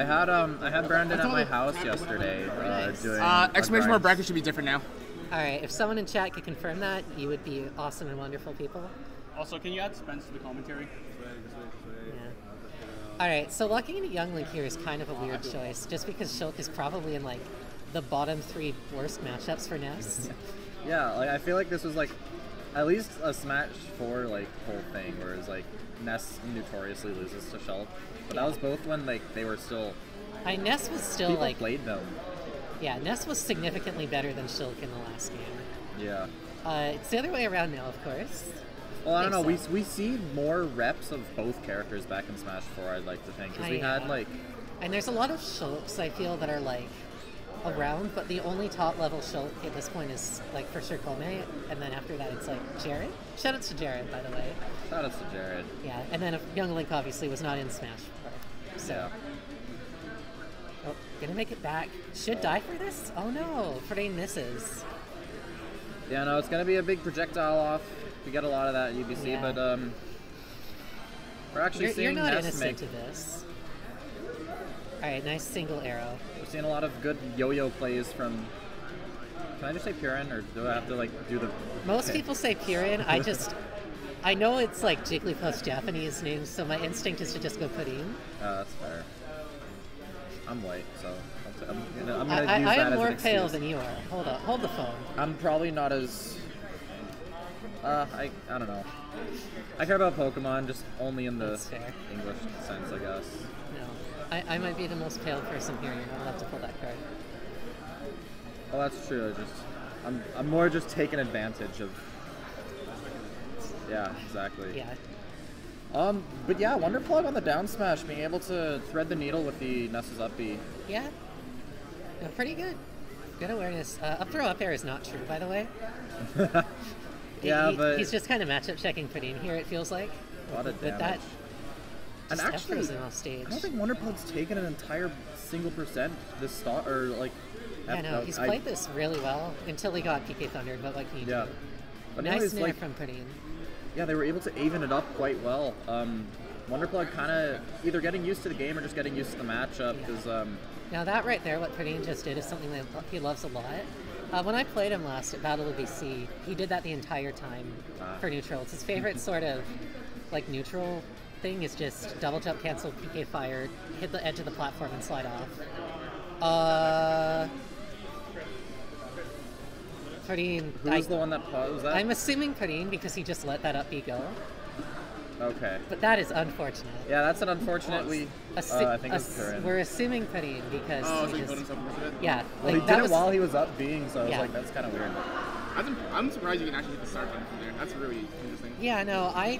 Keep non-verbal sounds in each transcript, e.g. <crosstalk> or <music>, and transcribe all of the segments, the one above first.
I had um I had Brandon at my house yesterday uh, Nice. doing. Uh, a exclamation mark bracket should be different now. All right, if someone in chat could confirm that, you would be awesome and wonderful people. Also, can you add Spence to the commentary? Yeah. All right, so locking into Young Link here is kind of a weird choice, just because Shulk is probably in like the bottom three worst matchups for Ness. <laughs> Yeah, like I feel like this was like at least a Smash Four like whole thing, whereas like Ness notoriously loses to Shulk, but that was both when like they were still I Ness was still like played them. yeah, Ness was significantly better than Shulk in the last game. Yeah. Uh, it's the other way around now, of course. Well, I don't know. Think We, we see more reps of both characters back in Smash 4, I'd like to think. Because we had, like, And there's a lot of Shulks I feel that are like around, but the only top level Shulk at this point is like for sure Kome, and then after that it's like Jared. Shout out to Jared, by the way. shout out to Jared. Yeah, and then Young Link obviously was not in Smash 4. So, Yeah. oh, gonna make it back. Should die for this? Oh no, Fredane misses. Yeah, no, it's going to be a big projectile off. We get a lot of that at UBC, Yeah. but um, we're actually You're, seeing you're not Ness innocent make. to this. Alright, nice single arrow. We're seeing a lot of good yo-yo plays from. Can I just say Purin, or do I have to like do the? Most people say Purin. I just, <laughs> I know it's like Jigglypuff's Japanese name, so my instinct is to just go Pudding. Uh, that's fair. I'm white, so t- I'm gonna, I'm I, gonna I, use I that am more pale than you are. Hold up, hold the phone. I'm probably not as. Uh, I I don't know. I care about Pokemon just only in the English sense, I guess. No, I, I might be the most pale person here. You're not allowed to pull that card. Well, that's true. I just I'm I'm more just taking advantage of. Yeah, exactly. Yeah. Um, but yeah, Wonder Plug on the down smash, being able to thread the needle with the Ness's up B. Yeah. No, pretty good. Good awareness. Uh, up throw up air is not true, by the way. <laughs> Yeah, he- but he's just kind of matchup checking Pudding here. It feels like. a lot of With that, damage. just And actually, off stage. I don't think Wonder Plug's taken an entire single percent this start or like. I know uh, he's I- played this really well until he got PK Thundered, but like you Yeah. do? But nice like, from Pudding. yeah, they were able to even it up quite well. Um, Wonderplug kind of either getting used to the game or just getting used to the matchup Yeah. because um, Now that right there, what Pudding just did is something that he loves a lot. Uh, when I played him last at Battle of BC, he did that the entire time Ah. for neutral. It's his favorite <laughs> sort of like neutral thing is just double jump, cancel, PK fire, hit the edge of the platform, and slide off. Uh, Pudding, who I, the one that paused that? I'm assuming Pudding because he just let that up B go. okay. But that is unfortunate. Yeah, that's an unfortunate. We. Assu- Uh, I think it's ass- Turin. we're assuming Pudding because Oh, he so he just- put himself into it? yeah, Well, like he that did it was while he was up being, so I was Yeah. like, that's kind of weird. I'm, I'm surprised you can actually hit the start button from there. That's really interesting. Yeah, no, I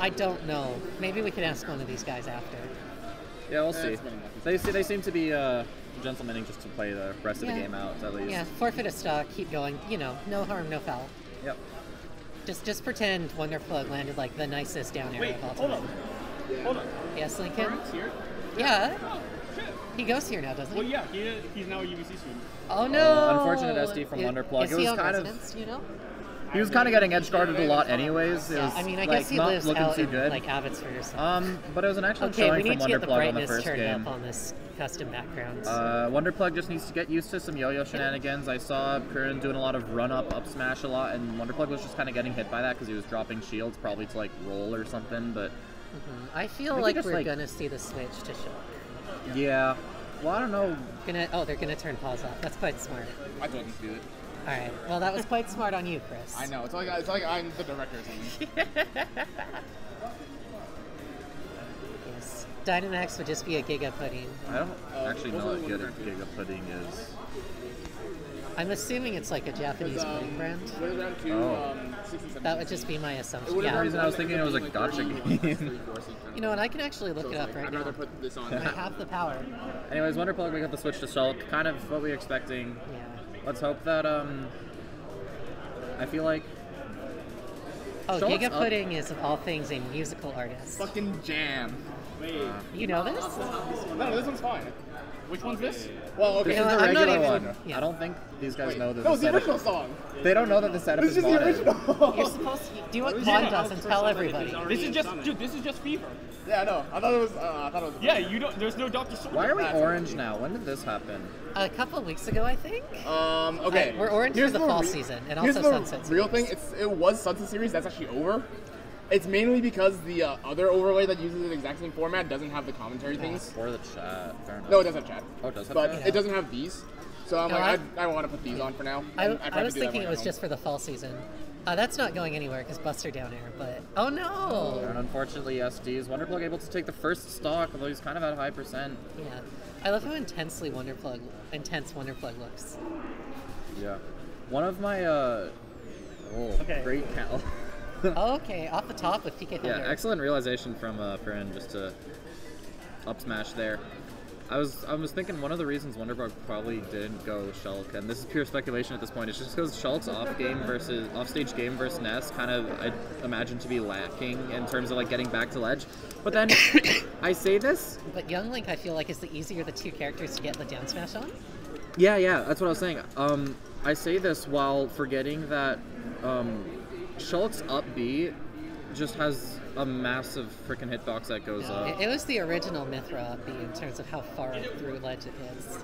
I don't know. Maybe we could ask one of these guys after. Yeah, we'll see. it's been enough. They se- they seem to be uh, gentlemening just to play the rest of Yeah. the game out at least. Yeah, forfeit a stock, keep going. You know, no harm, no foul. Yep. Just just pretend Wonder Plug landed like the nicest down air Wait, of all hold on. Hold up. Yes, Lincoln. Current's here? Yeah, Oh, shit. He goes here now, doesn't he? Well, yeah, he, he's now a UBC student. Oh no! Uh, unfortunate SD from I- Wonderplug. Is It he was on kind of- you know? He was kind of getting edge guarded a lot, anyways. It Yeah, was, I mean, I like, guess he lives looking out too in good. like Abbotsford or something. Um, but it was an excellent okay, we showing need from to Wonder get the Plug on the brightness first turned game. up on this custom background. Uh, Wonder Plug just needs to get used to some yo-yo shenanigans. I saw Purin doing a lot of run-up, up smash a lot, and Wonder Plug was just kind of getting hit by that because he was dropping shields, probably to like roll or something. But Mhm. I feel we could like just, we're like- gonna see the switch to show. Yeah, well, I don't know. Gonna oh, they're gonna turn pause off. That's quite smart. I told him to do it. All right. Well, that was quite smart on you, Chris. I know. It's like it's like I'm the director or something. <laughs> Yes. Dynamax would just be a Giga Pudding. I don't Uh, actually know what the good ones that are Giga Pudding is. I'm assuming it's like a Japanese pudding um, brand. with round two, Oh. um, That would just be my assumption. would Yeah. been reason I was thinking it was a like gotcha game. three, four, six, You know what? I can actually look so it up like, right I'd now. rather put this on. I have the power. Anyways, Wonder Plug, we got the switch to Shulk. Kind of what we were expecting. Yeah. Let's hope that um. I feel like Oh, Shulk's Giga up. Pudding is of all things a musical artist. Fucking jam. Wait, You know this? No, this one's fine. which one's this? Well, okay. this is the I'm not regular even- one. yeah. I don't think these guys Wait, know that no, the it's the setup. original song. They don't know that the setup This is is the modded. original. You're supposed to do what Yeah, does and tell first everybody. he's already This is just, dude. This is just Fever. Yeah, no. I thought it was. Uh, I thought it was. Yeah, you don't. There's no Doctor Sword. Why are we That's orange now? When did this happen? A couple of weeks ago, I think. Um. Okay. Uh, we're orange Here's for the fall re- season, and here's also the Sunset real Series. thing. It's it was Sunset Series. That's actually over. It's mainly because the uh, other overlay that uses the exact same format doesn't have the commentary things. Or the chat. Fair enough. No, it doesn't have chat. Oh, it does have But chat? it doesn't have these. So I'm No, like, I- I, I want to put these on for now. I, and I was thinking it was go just for the fall season. Uh, that's not going anywhere because Buster down air, but oh no! And unfortunately, is Wonderplug able to take the first stock, although he's kind of at a high percent. Yeah, I love how intensely Wonderplug, intense Wonderplug looks. Yeah. One of my, uh, oh, Okay. great cal. <laughs> Oh, <laughs> okay, off the top with PK yeah, excellent realization from uh, Purin just to up smash there. I was I was thinking one of the reasons Wonderplug probably didn't go Shulk, and this is pure speculation at this point, It's just because Shulk's off game versus off stage game versus Ness kind of I imagine to be lacking in terms of like getting back to ledge. But then <coughs> I say this, But Young Link, I feel like, is the easier the two characters to get the down smash on. Yeah, yeah, that's what I was saying. Um, I say this while forgetting that um, Shulk's up B just has a massive freaking hitbox that goes Yeah, up. it, it was the original Mythra up B in terms of how far through ledge it is.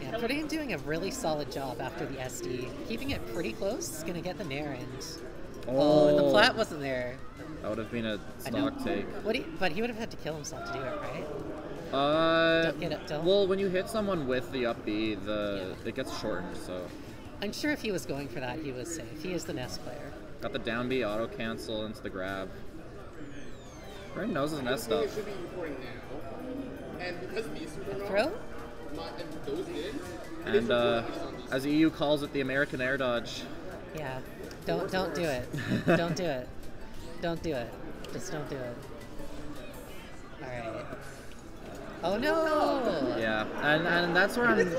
Yeah, Protean doing a really solid job after the SD. Keeping it pretty close, gonna get the Nair and oh, and the Oh. plat wasn't there. That would have been a stock take. What he, but he would have had to kill himself to do it, right? Uh, Don't get don't. well, when you hit someone with the up B, the it gets shortened. So I'm sure if he was going for that, he was safe. He is the Ness player. got the down B auto cancel into the grab. Ren knows his Ness stuff. it should be recording now. And because these two A throw? not, and those did. And uh, recording based on these. as EU calls it, the American air dodge. Yeah. Don't don't do it. <laughs> don't do it. Don't do it. Just don't do it. All right. Oh no! Yeah, and and that's where I'm.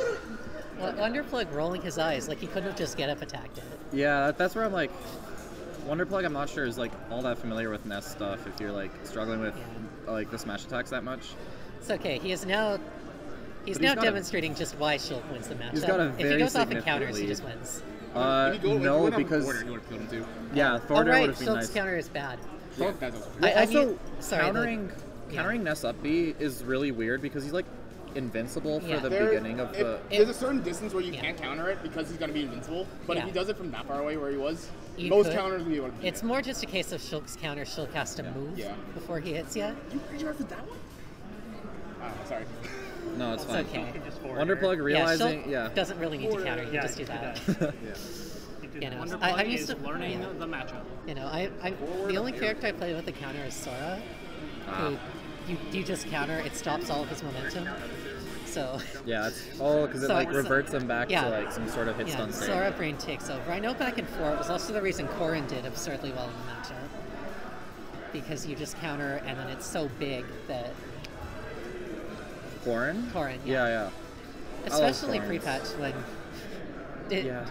Well, Wonderplug rolling his eyes like he couldn't have just get up attacked it. Yeah, that's where I'm like, Wonderplug. I'm not sure is like all that familiar with Ness stuff. If you're like struggling with Yeah. like the smash attacks that much, It's okay. He is now. He's But he's now a- demonstrating just why Shulk wins the matchup. He's got a if he goes off in significant counters, he just wins. uh, If you go, if you no, because border, you would have killed him too. yeah, oh right, would have been Shulk's nice. counter is bad. Yeah, that's also I- I also mean- sorry, the- countering yeah. countering Ness up B is really weird because he's like invincible for Yeah. the There- beginning of if- the. There's a certain distance where you Yeah. can't counter it because he's going to be invincible. But Yeah. if he does it from that far away where he was, You most could. counters will be able to beat It's it. more just a case of Shulk's counter. Shulk has to move Yeah. before he hits you. You redirected that one? Ah, sorry. No, it's It's fine. okay. Just forward Wonderplug Yeah, realizing, Shulk yeah. doesn't really need to counter. You Yeah, just do that. does. You know, Wonderplug I- I'm is used to- learning yeah. the matchup. You know, I, I the only character I play with the counter is Sora, Ah. who you, you just counter, it stops all of his momentum. So Yeah, it's oh, because it So like reverts them back yeah. to like some sort of hit yeah, stun state. Sora Brain takes over. I know back and forth was also the reason Corrin did absurdly well in the matchup. Because you just counter and then it's so big that Corrin? Corrin, Yeah, yeah. yeah. especially pre-patch when it Yeah.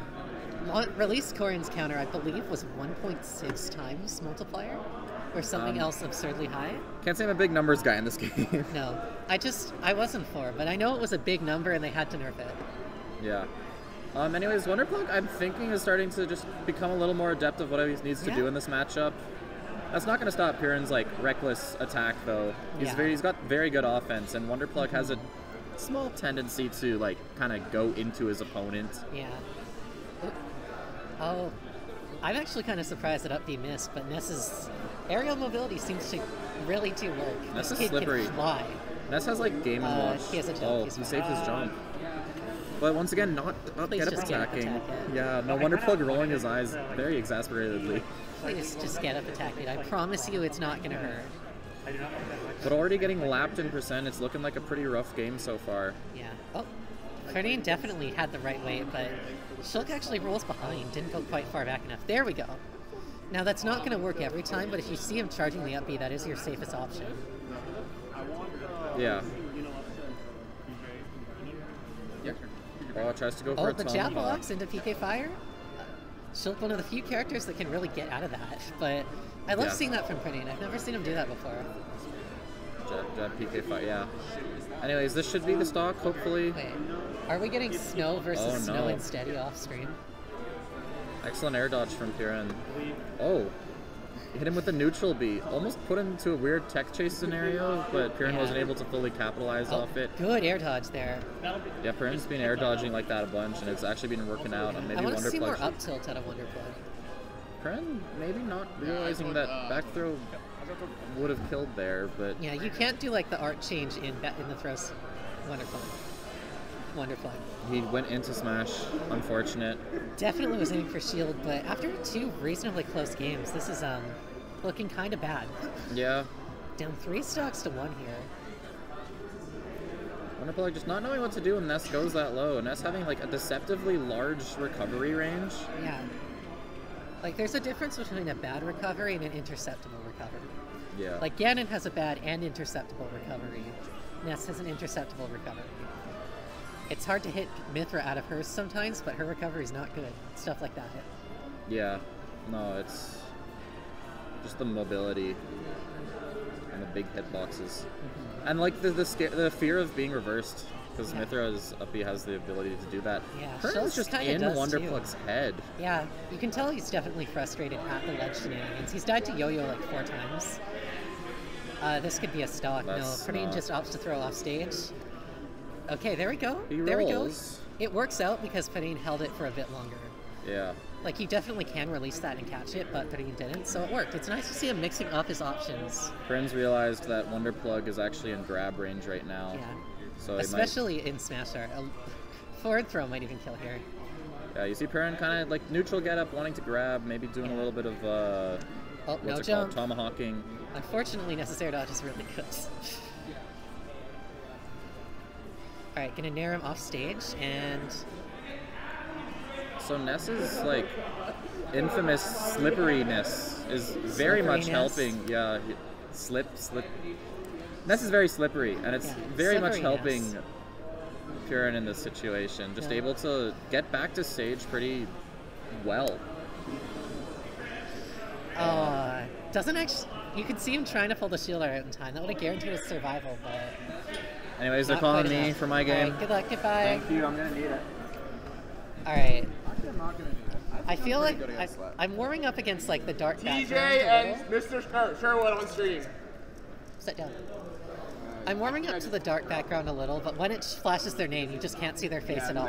released Corrin's counter I believe was 1.6 times multiplier or something Um, else absurdly high. Can't say I'm a big numbers guy in this <laughs> game. No, I just I wasn't for, but I know it was a big number and they had to nerf it. yeah. Um, anyways, Wonderplug, I'm thinking is starting to just become a little more adept of what he needs to Yeah. do in this matchup. That's not going to stop Purin's like reckless attack though. He's Yeah. very, he's got very good offense, and Wonderplug has a small tendency to like kind of go into his opponent. Yeah. Oop. Oh, I'm actually kind of surprised that Up B missed, but Ness's aerial mobility seems to really do work. Ness this is kid slippery. can fly. Ness has like game and Uh, watch. he has a jump, Oh, he's he saved his jump. But once again, not up Please get up just get up attacking. attack. Yeah, no Wonderplug rolling his eyes very exasperatedly. Please just get up attack it. I promise you it's not gonna hurt. But already getting lapped in percent, it's looking like a pretty rough game so far. Yeah. Oh, Ferdinand definitely had the right weight, but Shulk actually rolls behind. Didn't go quite far back enough. There we go. Now that's not gonna work every time, but if you see him charging the up B, that is your safest option. Yeah. Yeah. Oh, tries to go for Oh, a the jab hop. locks into PK Fire. Shulk, one of the few characters that can really get out of that. But I love Yeah. seeing that from Printing. I've never seen him do that before. Jab, jab PK fight, yeah. Anyways, this should be the stock, hopefully. Wait, are we getting Snow versus Oh, Snow and Steady off screen? Excellent air dodge from Purin. Oh. hit him with a neutral beat. Almost put him into a weird tech chase scenario, but Purin Yeah. wasn't able to fully capitalize Oh, off it. good air dodge there. Yeah, Purin's been air dodging like that a bunch, and it's actually been working out. And maybe I want to Wonder see more up tilt out of Wonder Plug. Purin maybe not Yeah, realizing thought, that uh, back throw would have killed there, but Yeah, you can't do like the art change in ba- in the throws. Wonder Plug. Wonder Plug. he went into smash. Unfortunate. Definitely was aiming for shield, but after two reasonably close games, this is um looking kind of bad. Yeah, Down three stocks to one here. Wonder Plug just not knowing what to do when Ness goes that low. Ness having like a deceptively large recovery range. Yeah. Like there's a difference between a bad recovery and an interceptable recovery. Yeah. Like Ganon has a bad and interceptable recovery. Ness has an interceptable recovery. It's hard to hit Mythra out of hers sometimes, but her recovery is not good. Stuff like that. Yeah, no, it's just the mobility and the big hitboxes, and like the the, the fear of being reversed because Yeah. Mythra's uppy has the ability to do that. Yeah, Shulk's was just in does Wonder too. Head. Yeah, you can tell he's definitely frustrated at the ledge shenanigans. He's died to Yo-Yo like four times. Uh, this could be a stock. That's no, not- just opts to throw off stage. Okay, there we go. He there we go. It works out because Pradine held it for a bit longer. Yeah, Like, you definitely can release that and catch it, but Pradine didn't, so it worked. It's nice to see him mixing up his options. Friends realized that Wonder Plug is actually in grab range right now. Yeah. So he might, Especially in Smash Art. A forward throw might even kill here. yeah, you see Purin kind of like neutral get up, wanting to grab, maybe doing a little bit of uh, Oh, what's no it jump. called, tomahawking. Unfortunately, necessary dodge is really good. <laughs> Alright, gonna nair him off stage, and So Ness's like infamous slipperiness is very much helping. Yeah, slip, slip. Ness is very slippery, and it's Yeah, very much helping Purin in this situation. Just Yeah. able to get back to stage pretty well. uh, doesn't actually. You could see him trying to pull the shield out in time. That would have guaranteed his survival, but. Anyways, they're calling me enough. for my Alright, game. good luck, goodbye. Thank you. I'm gonna need it. Alright, Actually, I'm not gonna need it. I feel like I, I'm warming up against like the dark TJ background. a and. Mr. Sher- Sherwood on stream. Sit down. I'm warming up to the dark background a little, but when it flashes their name, you just can't see their face Yeah, at all.